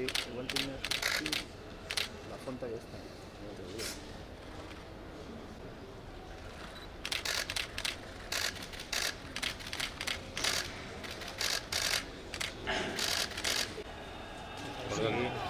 Sí, igual tiene sí, la fonta ya está. No te digo. Por aquí.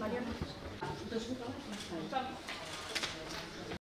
Mariana,